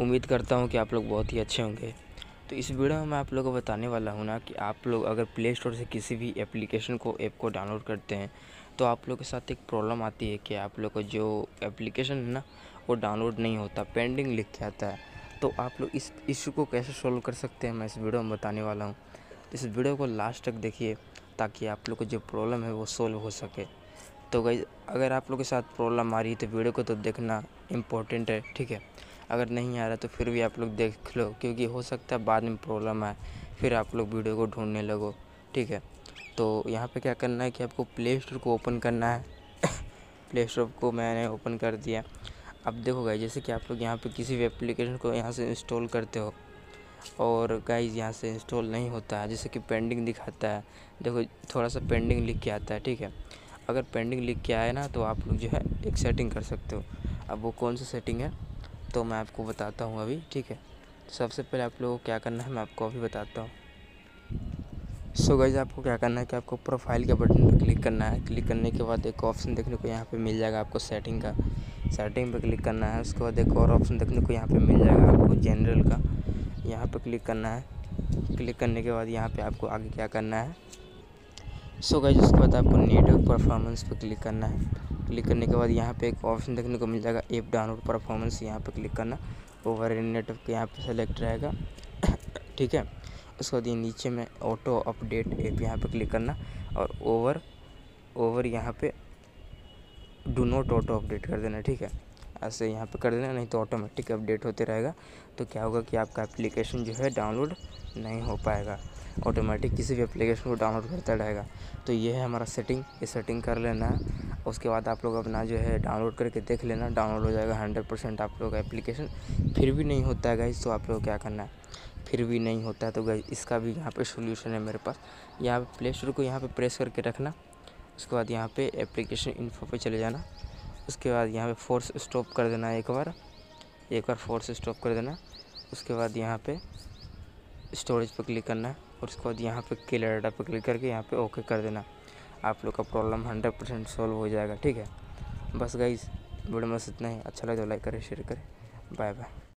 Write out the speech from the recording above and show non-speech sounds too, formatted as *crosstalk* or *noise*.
उम्मीद करता हूँ कि आप लोग बहुत ही अच्छे होंगे। तो इस वीडियो में मैं आप लोगों को बताने वाला हूँ ना कि आप लोग अगर प्ले स्टोर से किसी भी एप्लीकेशन को ऐप को डाउनलोड करते हैं तो आप लोग के साथ एक प्रॉब्लम आती है कि आप लोग को जो एप्लीकेशन है ना, वो डाउनलोड नहीं होता पेंडिंग लिख के आता है। तो आप लोग इस इशू को कैसे सोल्व कर सकते हैं, मैं इस वीडियो में बताने वाला हूँ। इस वीडियो को लास्ट तक देखिए, ताकि आप लोग को जो प्रॉब्लम है वो सोल्व हो सके। तो गई अगर आप लोग के साथ प्रॉब्लम आ रही है तो वीडियो को तो देखना इम्पोर्टेंट है, ठीक है? अगर नहीं आ रहा तो फिर भी आप लोग देख लो, क्योंकि हो सकता है बाद में प्रॉब्लम आए, फिर आप लोग वीडियो को ढूँढने लगो, ठीक है? तो यहाँ पे क्या करना है कि आपको प्ले स्टोर को ओपन करना है। *coughs* प्ले स्टोर को मैंने ओपन कर दिया। अब देखो गाइज़ जैसे कि आप लोग यहाँ पे किसी भी एप्लीकेशन को यहाँ से इंस्टॉल करते हो, और गाइज़ यहाँ से इंस्टॉल नहीं होता है, जैसे कि पेंडिंग दिखाता है। देखो, थोड़ा सा पेंडिंग लिख के आता है, ठीक है? अगर पेंडिंग लिख के आए ना तो आप लोग जो है एक सेटिंग कर सकते हो। अब वो कौन सा सेटिंग है? तो मैं आपको बताता हूँ अभी, ठीक है? सबसे पहले आप लोगों को क्या करना है, मैं आपको अभी बताता हूँ। सो गाइज़ आपको क्या करना है कि आपको प्रोफ़ाइल के बटन पर क्लिक करना है। क्लिक करने के बाद एक ऑप्शन देखने को यहाँ पे मिल जाएगा आपको सेटिंग का। सेटिंग पे क्लिक करना है, उसके बाद एक और ऑप्शन देखने को यहाँ पे मिल जाएगा आपको जनरल का। यहाँ पे क्लिक करना है। क्लिक करने के बाद यहाँ पे आपको आगे क्या करना है? सो गाइज़ उसके बाद आपको नेटवर्क परफॉर्मेंस पर क्लिक करना है। क्लिक करने के बाद यहाँ पे एक ऑप्शन देखने को मिल जाएगा ऐप डाउनलोड परफॉर्मेंस। यहाँ पे क्लिक करना, ओवर नेटवर्क यहाँ पे सेलेक्ट रहेगा। *coughs* ठीक है? उसके बाद ये नीचे में ऑटो अपडेट ऐप यहाँ पे क्लिक करना और ओवर ओवर यहाँ पे डू नॉट ऑटो अपडेट कर देना, ठीक है? ऐसे यहाँ पे कर देना, नहीं तो ऑटोमेटिक अपडेट होते रहेगा। तो क्या होगा कि आपका एप्लीकेशन जो है डाउनलोड नहीं हो पाएगा। ऑटोमेटिक किसी भी एप्लीकेशन को डाउनलोड करता रहेगा। तो ये है हमारा सेटिंग ये सेटिंग कर लेना। है उसके बाद आप लोग अपना जो है डाउनलोड करके देख लेना। डाउनलोड हो जाएगा हंड्रेड परसेंट आप लोग एप्लीकेशन फिर भी नहीं होता है गाइज़ तो आप लोग क्या करना है? फिर भी नहीं होता है तो गाइज़ इसका भी यहाँ पे सोल्यूशन है मेरे पास। यहाँ पे प्ले स्टोर को यहाँ पे प्रेस करके रखना। उसके बाद यहाँ पे एप्लीकेशन इन्फो पे चले जाना। उसके बाद यहाँ पे फोर्स स्टॉप कर देना एक बार। एक बार फोर्स स्टॉप कर देना। उसके बाद यहाँ पे स्टोरेज पर क्लिक करना। है और उसके बाद यहाँ पे क्लियर डाटा पर क्लिक करके यहाँ पे ओके कर देना। आप लोग का प्रॉब्लम हंड्रेड परसेंट सॉल्व हो जाएगा, ठीक है? बस गई वीडियो में इतना ही। अच्छा लगे तो लाइक करें शेयर करें। Bye bye